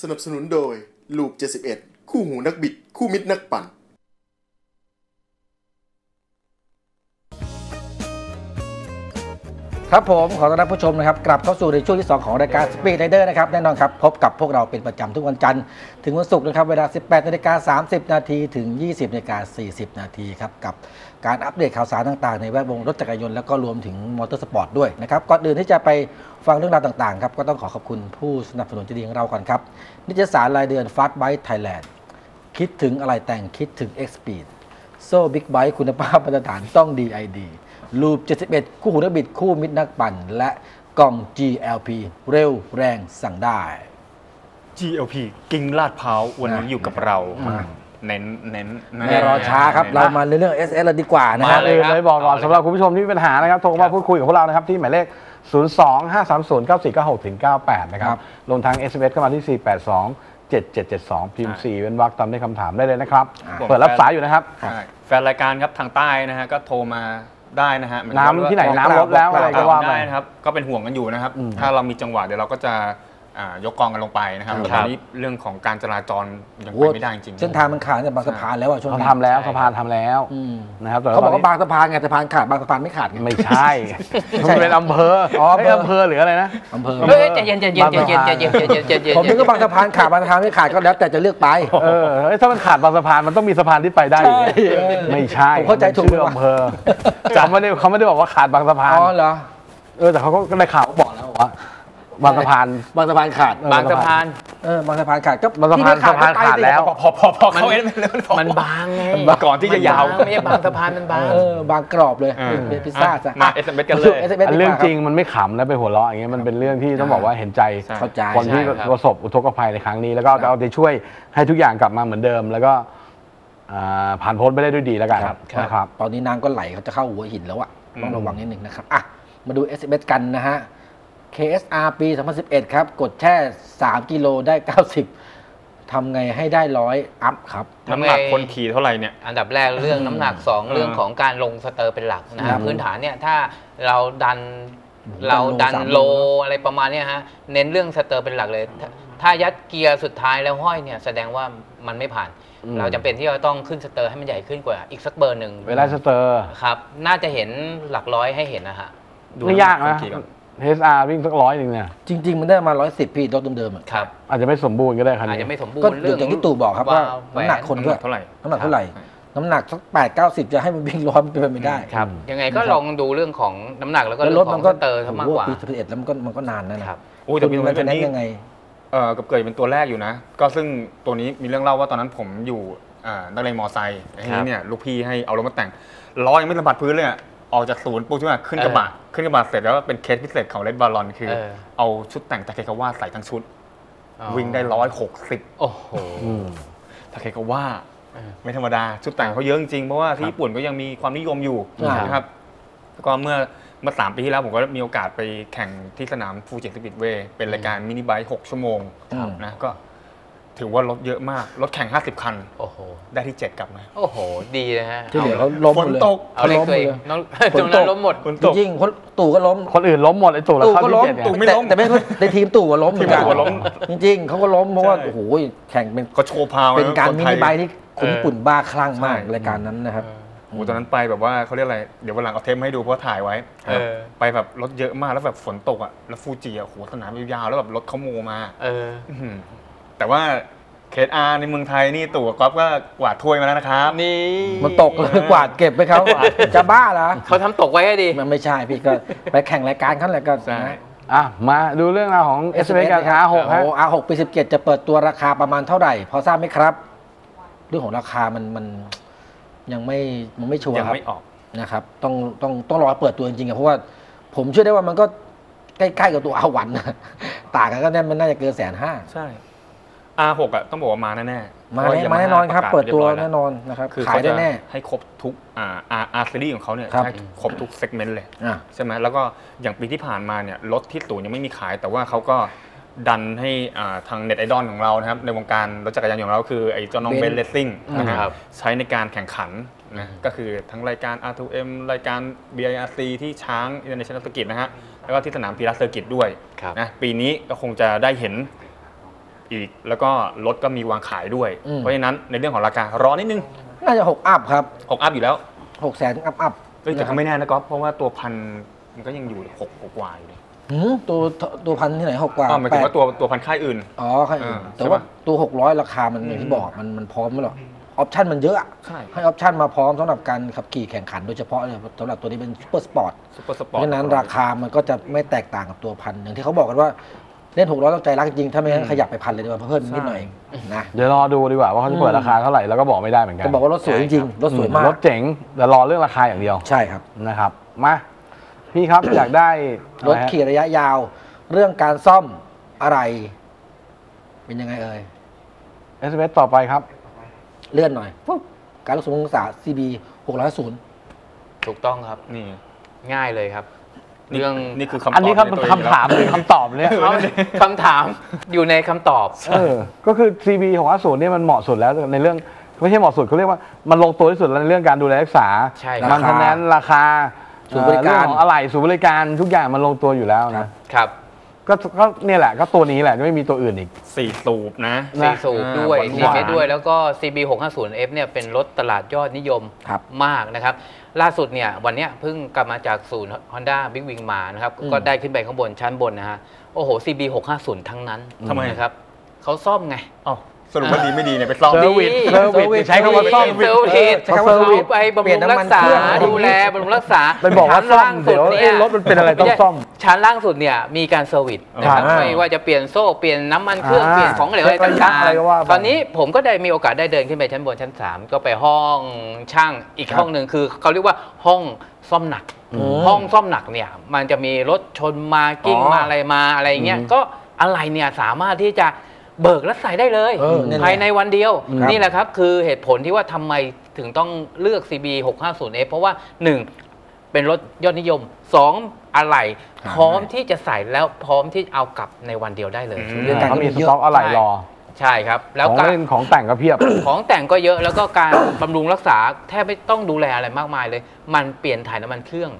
สนับสนุนโดยลูป71 คู่หูนักบิด คู่มิตรนักปั่น ครับผมขอต้อนรับผู้ชมนะครับกลับเข้าสู่ในช่วงที่ 2 ของรายการ Speed Rider นะครับแน่นอนครับพบกับพวกเราเป็นประจำทุกวันจันทร์ถึงวันศุกร์นะครับเวลา 18นาฬิกา30 นาทีถึง 20นาฬิกา40 นาทีครับกับการอัปเดตข่าวสารต่างๆ ในแวดวงรถจักรยานยนต์แล้วก็รวมถึงมอเตอร์สปอร์ตด้วยนะครับก่อนอื่นที่จะไปฟังเรื่องราวต่างๆครับก็ต้องขอขอบคุณผู้สนับสนุนใจดีของเราก่อนครับนิตยสารรายเดือน Fast Bike Thailand คิดถึงอะไรแต่งคิดถึง X Speed โซ่บิ๊กไบค์คุณภาพมาตรฐานต้อง DID ลูป 71 คู่หูนักบิด คู่มิตรนักปั่น และกล่อง GLP เร็วแรงสั่งได้ GLP กิ้งลาดพร้าววันนี้นะอยู่กับเราอืมเน้นเน้นไม่รอช้าครับ เรามาเรื่อง SS เราดีกว่านะก่คอรันบอื่นเลยบอกก่อนสำหรับคุณผู้ชมที่มีปัญหานะครับโทรมาพูดคุยกับพวกเรานะครับที่หมายเลข 0 2 5 3 0 9 4 9 6ถึง98 นะคครัรับ บรวมทั้ง SMS เข้ามาที่ 4 8 2 7 7 7 2 พิมพ์ 4เป็นวรรคตามด้วยคำถามได้เลยนะครับอ่าเปิดรับสายอยู่นะครับ ใช่แฟนรายการครับทางใต้นะฮะก็โทรมา ได้นะฮะน้ำที่ไหนน้ำลดแล้วอะไรก็ว่าไป ได้นะครับ ก็เป็นห่วงกันอยู่นะครับอืมถ้าเรามีจังหวะเดี๋ยวเราก็จะอ่า ยกกองกันลงไปนะครับครับแต่ตอนนี้เรื่องของการจราจรยังโอ้ไปไม่ได้จริงๆ เส้นทางมันขาดแต่บางสะพานแล้วอะช่วงเขานี้ทำแล้วใช่สะพานทำแล้วอืมนะครับแต่เขาบอกว่าตนนี้บางสะพานไงสะพานขาดบางสะพานไม่ขาดไง ไม่ใช่ใช่มันเป็นอำเภออ๋อเอ้ยอำเภอหรืออะไรนะ อำเภออำเฮ้ยใจเย็นใจเย็นใจเย็นใจเย็นใจเย็นใจเย็นผมนึกว่าบางสะพานขาดบางสะพานไม่ขาดก็แล้วแต่จะเลือกไป เออเฮ้ยถ้ามันขาดบางสะพานมันต้องมีสะพานที่ไปได้อยู่ใช่เออไม่ใช่ผมเข้าใจถูกมันชื่ออำเภอเขาไม่ได้เขาไม่ได้บอกว่าขาดบางสะพานอ๋อเหรอ เออแต่เขาก็ได้ข่าวบอกแล้วว่า บางสะพาน บางสะพานขาดเออบางสะพานเออบางสะพานขาดก็บางสะพานที่ไม่สะพานก็ไปขาดสิแล้วพอพอพอพอเขาเอ็นไปเลยมันบางไงก่อนที่จะยาวมันบงไม่ใช่บางสะพานมันบางเออบางกรอบเลยเออเป็นพิซซ่าซะมา SMS กันเลย SMS อันดีเรื่องกว่าคบจริงมันไม่ขำและไปหัวเราะอย่างเงี้ยมันเป็นเรื่องที่ต้องบอกว่าเห็นใจใช่เข้าใจคนที่ใช่ครับประสบอุทกภัยในครั้งนี้แล้วก็จะเอาใจช่วยให้ทุกอย่างกลับมาเหมือนเดิมแล้วก็อ่าผ่านพ้นไปได้ด้วยดีแล้วกันครับนะครับ ตอนนี้น้ำก็ไหลเขาจะเข้าหัวหินแล้วอะต้องระวังนิดนึงนะครับอะมาดู SMS กันนะฮะ KSR ปี 2011 ครับ กดแค่3 กิโลได้ 90 ทำไงให้ได้ร้อย up ครับ น้ำหนักคนขี่เท่าไหร่เนี่ย อันดับแรกเรื่องน้ำหนักสองเออเรื่องของการลงสเตอร์เป็นหลักนะครัฮะบพื้นฐานเนี่ยถ้าเราดันดันโลเราดันสามโลโลอะไรประมาณเนี้ยฮะ เน้นเรื่องสเตอร์เป็นหลักเลยถ้าถ้ายัดเกียร์สุดท้ายแล้วห้อยเนี่ยแสดงว่ามันไม่ผ่านอืมเราจำเป็นที่จะต้องขึ้นสเตอร์ให้มันใหญ่ขึ้นกว่าอีกสักเบอร์หนึ่งเวลาสเตอร์ครับ น่าจะเห็นหลักร้อยให้เห็นนะฮะดูไม่ยากนะ คนขี่ก่อนเฮสอาร์วิ่งสักร้อยหนึ่งเนี่ยจริง ๆ มันได้มา110พี่รถเดิมๆอะครับอาจจะไม่สมบูรณ์ก็ได้คันอาจนี้จะไม่สมบูรก็ณ์อเรื่ย่าองงที่ตู่บอกครับว่าแหวนน้ำหนักคนด้วยเท่าไหร่ น้ำหนักเท่าไหร่น้ำหนักสัก8 90จะให้มันวิ่งร้อยมันเป็นไปไม่ได้ ครับ ยังไงก็ลองดูเรื่องของน้ำหนักแล้วก็แล้วเรื่รอถงขมัอนงก็สเตอร์ซะมากกว่าปี11แล้วมันก็มันก็นานนะนะครับ โอ้ยแต่ปีคุณมันเป็จะนแนะที่ยังไง เอ่อกับเกยเป็นตัวแรกอยู่นะ ก็ซึ่งตัวนี้มีเรื่องเล่าว่าตอนนั้นผมอยู่อ่านักเรียนมอไซค์ทีนี้เนี่ยลูกพี่ให้เอารถมาแต่งล้อยังไม่สัมผัสพื้นเลยอะ ออกจากศูนย์ปุ๊บใช่ไหมขึ้นกระบะขึ้นกระบะเสร็จแล้วเป็นเคสพิเศษของเลดบาลอนคือเออเอาชุดแต่งตะเคกาว่าใส่ทั้งชุดอ๋อวิ่งได้ร้อยหกสิบโอ้โหอืมตะเคกาว่าเออไม่ธรรมดา ชุดแต่งเขาเยอะจริงๆเพราะว่าที่ญี่ปุ่นก็ยังมีความนิยมอยู่ครับนะครับแล้วก็เมื่อเมื่อสามปีที่แล้วผมก็มีโอกาสไปแข่งที่สนามฟูจิสปิดเวย์เป็นรายการมินิไบค์หกชั่วโมงครับนะก็ ถือว่ารถเยอะมาก รถแข่ง 50 คัน โอ้โห ได้ที่ 7 กลับมา โอ้โห ดีนะฮะที่เหลือเขาล้มหฝมดนเลยตก เอาเล็กตัวเองน้องฝตนรงตนั้นกล้มหมด ฝนตกจริงๆคนตู่ก็ล้มคนอื่นล้มหมดไอ้ตู่เราตู่เข้าก็ที่ล้มเจ็ดเนี่ย ตู่ไม่แต่ล้มแต่ไม่ในทีมตู่ก็ล้มเหมือนกันทีมตู่ก็ล้ม จริงๆเขาก็ล้มเพราะว่าใช่ โอ้โหแข่งเป็นเขาโชว์พาวเป็นการคมิไทนิยไบค์ที่คนเออญี่ปุ่นบ้าคลั่งมากใช่รายการนั้นนะครับ โอ้โหตอนนั้นไปแบบว่าเขาเรียกอะไร เดี๋ยววันหลังเอาเทปมาให้ดูเพราะว่าถ่ายไว้ เออ ไปแบบรถเยอะมากแล้วแบบฝนตกอะ แล้วฟูจิอะโอ้โหสนามยาวๆแล้วแบบรถเขาโมมาเออ อื้อหือ แต่ว่าเคสอาร์ในเมืองไทยนี่ตู่กับก๊อฟก็กวาดถ้วยมาแล้วนะครับนี่ มันตกเลย กวาดเก็บไปเขาจะบ้าเหรอเขาทำตกไว้ให้ดี มันไม่ใช่พี่ก็ไปแข่งรายการขั้นแหละก็ใช่นะอะมาดูเรื่องราวของ s อ s กันขาหกฮะโอ้อาหกปีสิบเจ็ดจะเปิดตัวราคาประมาณเท่าไหร่พอทราบไหมครับ เรื่องของราคามันมันยังไม่มันไม่ชัวร์ยังครับ ไม่ออก นะครับต้องต้องต้องรอเปิดตัวจริงๆอะเพราะว่าผมเชื่อได้ว่ามันก็ใกล้ๆกับตัวอาวันนะต่างกันก็แน่มันน่าจะเกินแสนห้าใช่ R6 อะต้องบอกว่ามาแน่ๆมาเพระแน่ Yamaha มาแน่นอนครับประกาศเปิดตัวรียบร้อยล้แน่นอนนะครับคือขายเขาได้จะแน่ให้ครบทุกอ่า R R series ของเขาเนี่ยครับให้ครบทุกเซกเมนต์เลยอะใช่ไหมแล้วก็อย่างปีที่ผ่านมาเนี่ยรถที่ศูนย์ยังไม่มีขาย แต่ว่าเขาก็ดันให้อ่าทางเน็ตไอดอลของเรานะครับในวงการรถจักรยานยนต์ของเราคือไอ้เจ้าน้องเบ Ben นเลสซิ่งนะฮะครับใช้ในการแข่งขันนะก็คือทั้งรายการ R2M รายการ BIRC ที่ช้าง International Circuit นะฮะแล้วก็ที่สนามพีระ Circuit ด้วยครับนะปีนี้ก็คงจะได้เห็น อีก แล้วก็รถก็มีวางขายด้วย อืม เพราะฉะนั้นในเรื่องของราคารอนิดนึงน่าจะหก up ครับหก up อยู่แล้วหกแสน up up เอ้ยแต่ก็ไม่แน่นะก๊อฟเพราะว่าตัวพันมันก็ยังอยู่หกกว่าอยู่เลยหืมตัวตัวพันที่ไหนหกกว่าอ๋อหมายถึงว่าแปดตัวตัวพันค่ายอื่น อ๋อใช่อ่าแต่ว่าใช่ปะตัวหกร้อยราคามันอืมอย่างที่บอกมันมันพร้อมไม่หรอก option มันเยอะอะใช่ ให้ option มาพร้อมสำหรับการขับขี่แข่งขันโดยเฉพาะเลยสำหรับตัวนี้เป็น super sport super sport เพราะฉะนั้นราคามันก็จะไม่แตกต่างกับตัวพันอย่างที่เขาบอกกันว่า เล่นหกร้อยต้องใจรักจริงๆถ้าไม่งั้นขยับไปพันเลยดีกว่าเพิ่มนิดหน่อยเองนะเดี๋ยวรอดูดีกว่าว่าเขาจะเปิดราคาเท่าไหร่แล้วก็บอกไม่ได้เหมือนกันก็บอกว่ารถสวยจริงๆรถสวยมากรถเจ๋งแต่รอเรื่องราคาอย่างเดียวใช่ครับนะครับมาพี่ครับอยากได้รถขี่ระยะยาว เรื่องการซ่อมอะไร เป็นยังไงเอ่ยเอสเต่อไปครับ เลื่อนหน่อยปุ๊บการรักษาองศา CB 600ถูกต้องครับนี่ง่ายเลยครับนี่ เรื่องนี่คือคำตอบอันนี้ในตัวเองคำคำถามหรือคำตอบเนี่ยเอาคำถามอยู่ในคำตอบ เออก็คือ CB 650เนี่ยมันเหมาะสุดแล้วในเรื่องไม่ใช่เหมาะสุดเขาเรียกว่ามันลงตัวที่สุดแล้วในเรื่องการดูแลรักษาใช่ครับ มันคะแนนราคาศูนย์บริการ เอ่อเรื่องของอะไหล่ศูนย์บริการทุกอย่างมันลงตัวอยู่แล้วนะ ครับก็ก็เนี่ยแหละก็ตัวนี้แหละไม่มีตัวอื่นอีก สี่สูบนะ นะสี่สูบด้วยอ่าสี่หวานๆเมตรด้วยแล้วก็ CB 650F เนี่ยเป็นรถตลาดยอดนิยมครับ มากนะครับ ล่าสุดเนี่ยวันเนี้ยเพิ่งกลับมาจากศูนย์ Honda Big Wing มานะครับอืมก็ได้ขึ้นไปข้างบนชั้นบนนะฮะ โอ้โห CB 650 ทั้งนั้นทำไม นะครับเขาซ่อมไง อ้าว สรุปว่าดีไม่ดีเนี่ยไปซ่อม เซอร์วิสดีเซอร์วิสใช้คำว่าซ่อม เซอร์วิสใช้คำว่าเขา service ไปบำเปลี่รุยนงน้ำรัมันกษาเครื่องดูแลบำรุงรักษาไปบอกว่าชั้นซ่อมล่างสุเดี๋ยวนี่เอ๊ะรถมันเป็นอะไรต้องซ่อม ชั้นล่างสุดเนี่ยมีการเซอร์วิสนะครับอ่าไม่ว่าจะเปลี่ยนโซ่เปลี่ยนน้ำมันเครื่องอ่าเปลี่ยนของเหลวอะไรเช็คระยะต่างอะไรก็ว่าไปๆตอนนี้ผมก็ได้มีโอกาสได้เดินขึ้นไปชั้นบนชั้น 3 ก็ไปห้องช่างอีกครับห้องหนึ่งคือเขาเรียกว่าห้องซ่อมหนักอืมห้องซ่อมหนักเนี่ยมันจะมีรถชนมากิ้งอ๋อมาอะไรมาอะไรเงี้ยอืมก็อะไรเนี่ยสามารถที่จะ เบิกและใส่ได้เลยเออเนี่ยภายในวันเดียว ครับนี่แหละครับ คือเหตุผลที่ว่าทำไมถึงต้องเลือก CB 650F เพราะว่า 1 เป็นรถยอดนิยม 2 อะไหล่พร้อมที่จะใส่แล้วพร้อมที่เอากลับในวันเดียวได้เลยอืมเรื่องการ เขามีก็สมีเยอะต็อกอะไหล่รอ ใช่ครับแล้วของการเล่นของแต่งก็เพียบ ของแต่งก็เยอะแล้วก็การ บำรุงรักษาแทบไม่ต้องดูแลอะไรมากมายเลย มันเปลี่ยนถ่ายน้ำมันเครื่อง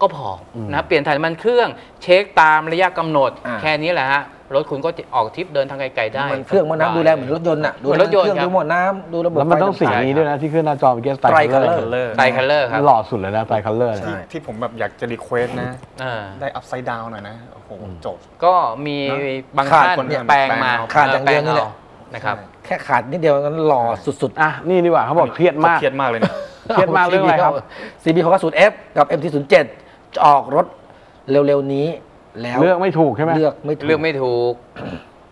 ก็พออมนะเปลี่ยนถ่ายน้ำมันเครื่อง เช็คตามระยะกำหนด อ่า แค่นี้แหละฮะ รถคุณก็จะออกทริปเดินทางไกลๆได้มันเครื่องมันน้ำดูแลเหมือนรถยนต์อะดูเหมือนรถยนต์เครื่องครับดูหมดน้ำดูระบบแล้วมันต้องสีไฟต่าๆนี้ด้วยนะที่ขึ้นหน้าจอเมื่อกี้สไตล์ Tri-color Tri- color ครับหล่อสุดเลยนะ Tri-color ใช่ที่ที่ผมแบบอยากจะ request นะเออได้ upside down หน่อยนะโอ้โหจบก็มีเนอะบางขาดท่านคนเนี่ยแปลงมาขาดอย่างเดียวนี่แหละออนะครับแค่ขาดนิดเดียวงั้นหล่อสุดอะนี่ดีกว่าเขาบอกเครียดมากเครียดมากเลยนะๆเครียดมากเรื่องอะไรครับ CB 650F กับ MT07 จะออกรถเร็วๆนี้ แล้วเลือกไม่ถูกใช่ไหมเลือกไม่ถูกเลือกไม่ถูก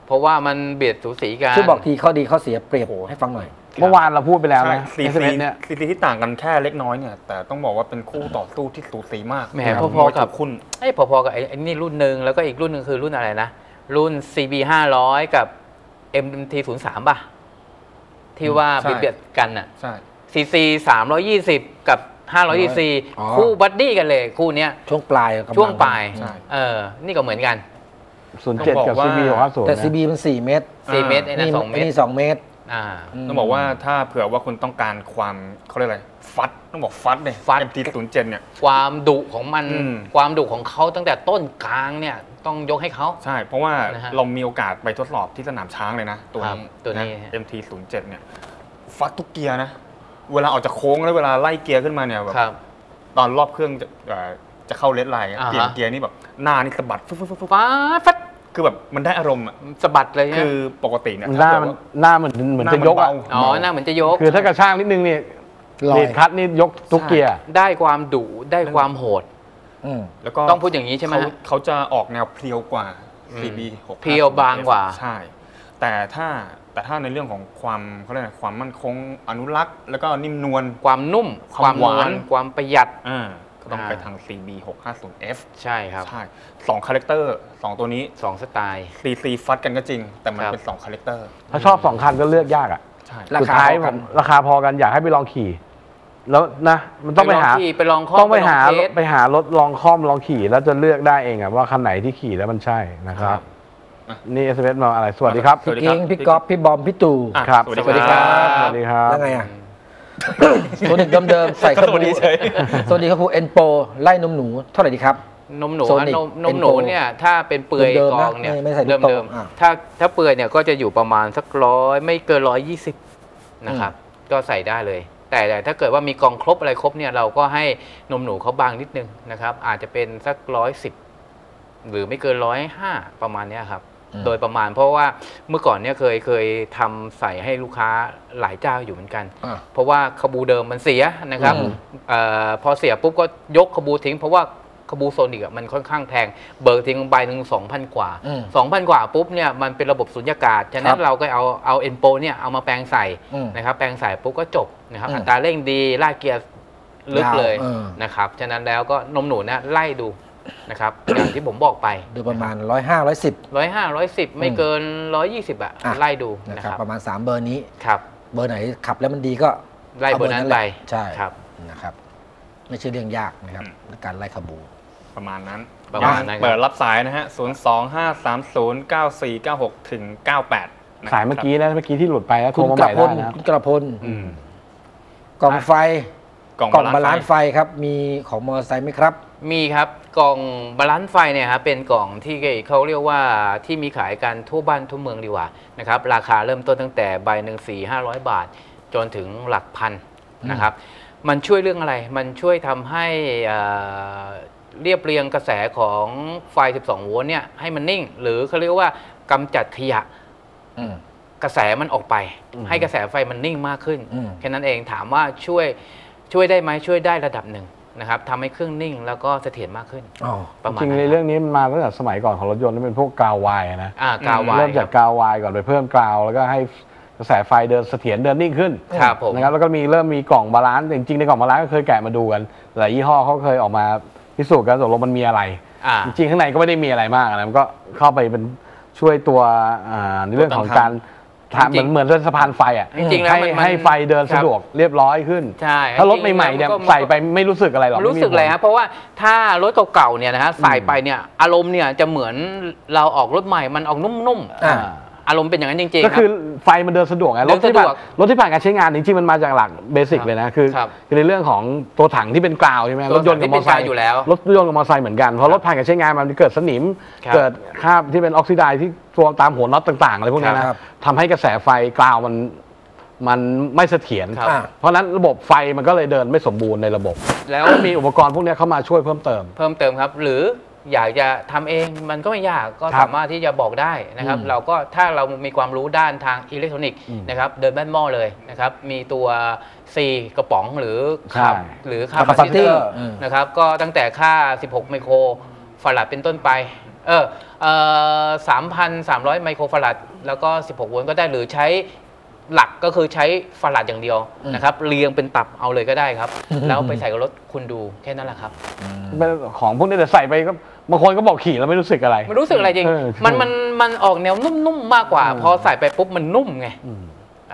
เพราะว่ามันเบียดสูสีกันช่วยบอกทีข้อดีข้อเสียเปรียบโอ้โหให้ฟังหน่อย เมื่อวานเราพูดไปแล้วใช่นะซีเอสซีเนี่ยซีซีที่ต่างกันแค่เล็กน้อยเนี่ย แต่ต้องบอกว่าเป็นคู่ต่อสู้ที่สูสีมากแหมนะครับพอๆกับคุณไอ้ยพอๆกับไอ้ไอ้นี่รุ่นหนึ่งแล้วก็อีกรุ่นหนึ่งคือรุ่นอะไรนะ รุ่น CB 500 กับ MT 0 3ป่ะที่ว่าใช่เบียดๆกันอะใช่ CC 320กับ 500 cc อ๋อ คู่ buddy กันเลยคู่เนี้ยช่วงปลายกำลัช่วงปลายใช่ เออ นี่ก็เหมือนกัน ศูนย์เจ็ดกับต้องบอกว่า ซีบีของห้าศูนย์แต่ CB มัน 4 เมตร4เมตรไอ้นั่นี่น2เมตรนี่2เมตรอ่า ต้องบอกว่าถ้าเผื่อว่าคุณต้องการความเขาเรียกอะไรฟัดต้องบอกฟัดเนี่ย ฟัด MT 0 7เนี่ย ความดุของมันอืม ความดุของเขาตั้งแต่ต้นกลางเนี่ยต้องยกให้เขา ใช่ เพราะว่านะฮะเรามีโอกาสไปทดสอบที่สนามช้างเลยนะ ตัวครับนี้ตัวนี้ะ MT 0 7เนี่ย ฟัดทุกเกียร์นะ เวลาออกจากโค้งแล้วเวลาไล่เกียร์ขึ้นมาเนี่ยแบบครับ ตอนรอบเครื่องจะเอ่อจะเข้าเลดไลน์อะอ่าฮะ เปลี่ยนเกียร์นี่แบบหน้านี่สะบัดฟึ๊บฟึ๊บฟึ๊บฟึ๊บฟ้าฟัดคือแบบมันได้อารมณ์อะสะบัดเลยนะคือปกติเนี่ยหน้าถ้ามันเกิดว่าหน้าเหมือนเหมือนหน้าจะมันยกอะเบาอ๋อหน้าเหมือนจะยกคือถ้ากระชากนิดนึงนี่ลอยเดดคัทนี่ยกทุกเกียร์ ได้ความดุได้ความโหด อืม แล้วก็ต้องพูดอย่างนี้ใช่ไหมเขาฮะเขาจะออกแนวเพรียวกว่าอืม CB 6 เพรียวบางกว่า ใช่ แต่ถ้าแต่ถ้าในเรื่องของความเขาเรียกอะไรความมั่นคงอนุรักษ์ แล้วก็นิ่มนวล ความนุ่มความมคาวหวาหวาน น ความประหยัด อ่าก็ต้องอ่า ไปทาง CB 650F ใช่ครับใช่สอง character สองตัวนี้ สองสไตล์ CC ฟัดกันก็จริง แต่มันครับ เป็นสอง characterถ้าชอบสองคันก็เลือกยากอะใช่ ราสุดคาท้ายพอผกัน มราคาพอกันอยากให้ไปลองขี่ แล้วนะ มันต้องไปหาลองขี่ไปลองข้อต้องไปหาลอง test ไปหารถลองคร่อมลองขี่แล้วจะเลือกได้เองอะว่าคันไหนที่ขี่แล้วมันใช่นะครับอะ นี่เอสเอมาอะไรสวัสดีครับ สวัสดีพี่ครักิ้บงพี่ก๊อฟพี่บอมพี่ตู่อะครับ สวัสดีครับ สวัสดีครับแล้วไงอะตัวหนึ่งเดิมๆใส่ขสวัสดีเฉยสวัสดีครับครูเอ็นโปไล่นมหนูเท่าไหร่ดีครับนมหนูโซอะนิกนมนมเป็นหนูโปรเนี่ยถ้าเป็นเปลือยเดิมๆกนะองเนี่ยไม่ไม่ใส่ลูกโตเดิมอะๆถ้าถ้าเปลือยเนี่ยก็จะอยู่ประมาณสักร้อยไม่เกินร้อยยี่สิบนะครับ ก็ใส่ได้เลยแต่แต่ถ้าเกิดว่ามีกองครบอะไรครบเนี่ยเราก็ให้นมหนูเขาบางนิดนึงนะครับ อาจจะเป็นสักร้อยสิบหรือไม่เกินร้อยห้าประมาณเนี้ยครับอืม โดยประมาณ เพราะว่าเมื่อก่อนเนี่ยเคยเคยทำใส่ให้ลูกค้าหลายเจ้าอยู่เหมือนกันอะเพราะว่าขบูเดิมมันเสียนะครับอืมเออพอเสียปุ๊บก็ยกขบูทิ้ง เพราะว่าขบูโซนิกอะมันค่อนข้างแพง เบิกทิ้งใบหนึ่งสองพันกว่าอืมสองพันกว่าปุ๊บเนี่ยมันเป็นระบบสุญญากาศ ฉะนั้ครันบเราก็เอาเอาเอ็นโปเนี่ยเอามาแปลงใส่อืมนะครับแปลงใส่ปุ๊บก็จบนะครับอืมอัตราเร่งดีลากเกียร์ลึกยาวเลยเออนะครับ ฉะนั้นแล้วก็นมหนูเนี่ยไล่ดู นะครับ อย่างที่ผมบอกไปโดยประมาณร้อยห้าร้อยสิบร้อยห้าร้อยสิบไม่เกินร้อยยี่สิบอะอะ ไล่ดูนะนะคครัรับบประมาณ 3 เบอร์นี้ ครับ เบอร์ไหนขับแล้วมันดีก็ไล่เบอร์นั้นแหละไปใช่ครับ นะครับ ไม่ใช่เรื่องยากนะครับในการไล่ขบู ประมาณนั้นประมาณนั้นครับ เปิดรับสายนะฮะ 0 2 5 3 0 9 4 9 6 ถึง 98นะสายเมื่อกี้นะเมื่อกี้ที่หลุดไปแล้วโทคุรณมากใหระม่พได้ลนะครับคุณกระพลอืม กล่องไฟ กล่องกล่อง balance ไฟครับมีของมอเตอร์ไซค์ไหมครับ มีครับกล่อง balance ไฟเนี่ยครับเป็นกล่องที่เขาเรียกว่าที่มีขายกันทั่วบ้านทั่วเมืองดีกว่านะครับราคาเริ่มต้นตั้งแต่ใบหนึ่งสี่ห้าร้อยบาท จนถึงหลักพันนะครับ มันช่วยเรื่องอะไร มันช่วยทำให้เอ่อเรียบเรียงกระแสของไฟ 12 โวลต์เนี่ยให้มันนิ่ง หรือเขาเรียกว่ากำจัดขยะอืมกระแสมันออกไปอืมให้กระแสไฟมันนิ่งมากขึ้นอืมแค่นั้นเองถามว่าช่วย ช่วยได้ไหมช่วยได้ระดับหนึ่งนะครับทำให้เครื่องนิ่งแล้วก็เสถียรมากขึ้น อ๋อประมาณจริงๆนั้นในเรื่องนี้มันมาตั้งแต่สมัยก่อนของรถยนต์นี่เป็นพวกกาววายอะนะอ่ากาววายเริ่มจากครับกาววายก่อนไปเพิ่มกาวแล้วก็ให้กระแสไฟเดินเสถียรเดินนิ่งขึ้นครับผม นะครับแล้วก็มีเริ่มมีกล่อง balance จริงๆในกล่อง balance ก็เคยแกะมาดูกันหลายยี่ห้อเขาเคยออกมาพิสูจน์กันตกลงมันมีอะไร อ่า จริงๆข้างในก็ไม่ได้มีอะไรมากนะมันก็เข้าไปเป็นช่วยตัวอ่าในเรื่องของการ ทำเหมือนเหมือนเป็นสะพานไฟอะจริงๆแล้วให้มันมันให้ไฟเดินสะดวกเรียบร้อยขึ้นใช่ถ้ารถใหม่ๆเนี่ยจริงๆแล้วมันก็ ใส่ไปไม่รู้สึกอะไรหรอกมันรู้สึกไม่มีผเลยฮะเพราะว่าถ้ารถเก่าๆเนี่ยนะฮะใส่ไปเนี่ยอารมณ์เนี่ยจะเหมือนเราออกรถใหม่มันออกนุ่มอ่าๆ อารมณ์เป็นอย่างนั้นจริงๆก็ครัคืบอไฟมันเดินสะดวกไงเดิรถนที่ผ่านสะดวกรถที่ผ่านการใช้งานจริงๆมันมาจากหลักเบสิกครับเลยนะคือครับคือในเรื่องของตัวถังที่เป็น ground ใช่ไหมตัวรถยนต์กับมอเตอร์ไซค์ถังที่เป็นกาวค์อยู่แล้วรถยนต์กับมอเตอร์ไซค์เหมือนกันพอรถผ่านการใช้งานมันเกิดสนิม ครับเกิดคราบที่เป็น oxidize ที่ตัวตามหัวน็อตต่างๆอะไรพวกนี้นะครับทำให้กระแสไฟ ground มันมันไม่เสถียรครับอ่าเพราะฉะนั้นระบบไฟมันก็เลยเดินไม่สมบูรณ์ในระบบ แล้วก็มีอุปกรณ์พวกนี้เข้ามาช่วยเพิ่มเติม เพิ่มเติมครับ หรือ อยากจะทำเองมันก็ไม่ยากก็ครับสามารถที่จะบอกได้นะครับอืมเราก็ถ้าเรามีความรู้ด้านทางอิเล็กทรอนิกส์อืมนะครับเดินบ้านหม้อเลยนะครับ มีตัว C กระป๋องหรือใช่ขับหรือค่า Capacitor คาปาซิเตอร์อืมนะครับ ก็ตั้งแต่ค่า 16 ไมโครฟาราดเป็นต้นไปเออเออ3,300ไมโครฟาราดแล้วก็ 16 โวลต์ก็ได้หรือใช้หลักก็คือใช้ฟาราดอย่างเดียวนะครับเรียงเป็นตับเอาเลยก็ได้ครับ แล้วไปใส่กับรถคุณดูแค่นั้นแหละครับเป็นของพวกนี้แต่ใส่ไปก็ บางคนก็บอกขี่แล้วไม่รู้สึกอะไรไม่รู้สึกอะไรจริง เออมันมันมันออกแนวนุ่มๆมากกว่า เออ พอใส่ไปปุ๊บมันนุ่มไง อืม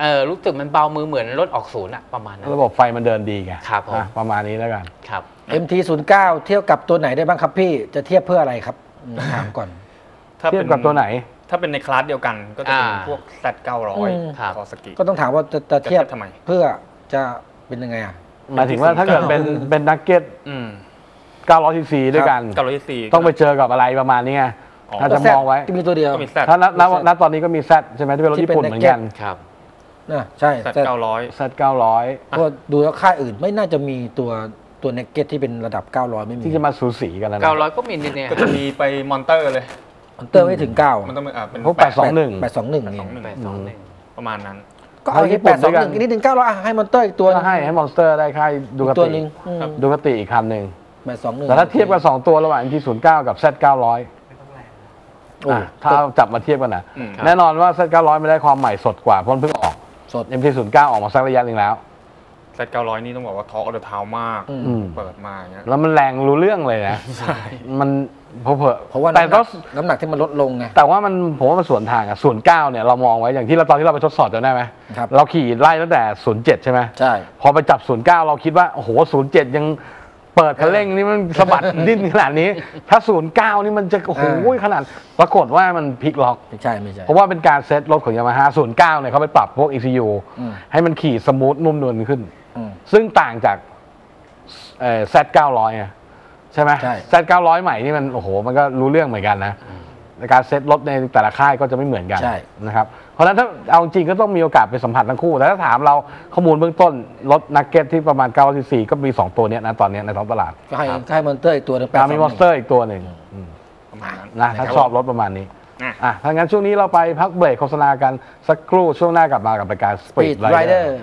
เออรู้สึกมันเบามือเหมือนรถออกศูนย์อะประมาณนั้น ระบบไฟมันเดินดีไงครับผม อะประมาณนี้แล้วกัน ครับ MT09 เทียบกับตัวไหนได้บ้างครับพี่จะเทียบเพื่ออะไรครับอืมถามก่อน ถ้าเทียบเป็นกับตัวไหน ถ้าเป็นในคลาสเดียวกันก็จะเป็นอ่าพวก Z อืม900ครับ คาวาซากิ ก็ต้องถามว่าจะจะเทียบจะเทียบทำไม เพื่อจะเป็นยังไงอะ หมายถึงว่าถ้าเกิดเป็นเป็น nakedอืม 900ซีซีด้วยกัน900 4ต้องไปเจอกับอะไรประมาณนี้ไงอ๋อ ถ้าจะมองไว้ ที่มีตัวเดียว ก็มี Z ถ้านับนับนับตอนนี้ก็มี Z ใช่ไหมที่เป็นรถที่ญี่ปุ่นเป็น เหมือนกัน Naked ครับนะใช่ Z แต่900 Z 900เพราะว่าดูแล้วค่ายอื่นไม่น่าจะมีตัวตัวเนกเก็ตที่เป็นระดับ 900 ไม่มีที่จะมาสูสีกันแล้วนะ900ก็มีนิดเนี่ยก็จะมีไปมอนเตอร์เลย มันเติมไม่ถึง9มันต้องเป็นอ่าเป็นพวกแปด821 821นี่821แปดสองหนึ่งประมาณนั้น ก็เอาเอาญี่ที่ปุ่นด้วยกัน821อีกนิดนึง900อะให้มอนเตอร์อีกตัวก็ให้ให้มอนสเตอร์ได้ค่ายดูอีกกตัวติหนึงอืมครับดูกติอีกคันหนึ่ง 821แต่ถ้าเทียบกัน2ตัวระหว่าง MT09 กับ Z 900โอ้อะถ้าเอาจับมาเทียบกันนะอืมแน่นอนว่า Z 900ไม่ได้ความใหม่สดกว่าเพราะมันเพิ่งออกสด MT09 ออกมาสักระยะหนึ่งแล้ว Z 900นี่ต้องบอกว่าท็อกออเดอร์ทาวมากอืมอืมเปิดมาอย่างเงี้ยแล้วมันแรงรู้เรื่องเลยนะใช่มันเพอเพอเพราะว่าแต่น้ำหนักก็น้ำหนักที่มันลดลงไงแต่ว่ามันผมว่ามันสวนทางอะส่วนเก้าเนี่ยเรามองไว้อย่างที่เราตอนที่เราไปทดสอบจำได้ไหมครับเราขี่ไล่ตั้งแต่ศูนย์เจ็ดใช่ไหมใช่พอไปจับศูนย์เก้าเราคิดว่าโอ้โหศูนย์เจ็ดยัง เปิดคันเร่งนี่มันสะบัดดิ้นขนาดนี้ ถ้าศูนย์เก้านี่มันจะโอ้โหขนาด ปรากฏว่ามันพลิกล็อกไม่ใช่ไม่ใช่ เพราะว่าเป็นการเซ็ตรถของยามาฮ่าศูนย์เก้าเนี่ยเขาไปปรับพวก ECU อืมให้มันขี่ smooth นุ่มนวลขึ้นอืมซึ่งต่างจากเอ่อ Z 900ไงใช่ไหมใช่ Z 900ใหม่นี่มันโอ้โหมันก็รู้เรื่องเหมือนกันนะ ในการเซ็ตรถในแต่ละค่ายก็จะไม่เหมือนกันใช่ นะครับเพราะฉะนั้นถ้าเอาจริงก็ต้องมีโอกาสไปสัมผัสทั้งคู่แต่ถ้าถามเราข้อมูลเบื้องต้นรถ naked ที่ประมาณ9 4 4ก็มี 2 ตัวเนี้ยนะตอนเนี้ยในท้องตลาดก็ให้ก็ให้ Monster อีกตัวหนึ่งตามมี Monster อีกตัวหนึ่งอืมประมาณนั้นนะถ้าชอบรถประมาณนี้อะอะถ้างั้นช่วงนี้เราไปพักเบรกโฆษณากันสักครู่ช่วงหน้ากลับมากับรายการ Speed Rider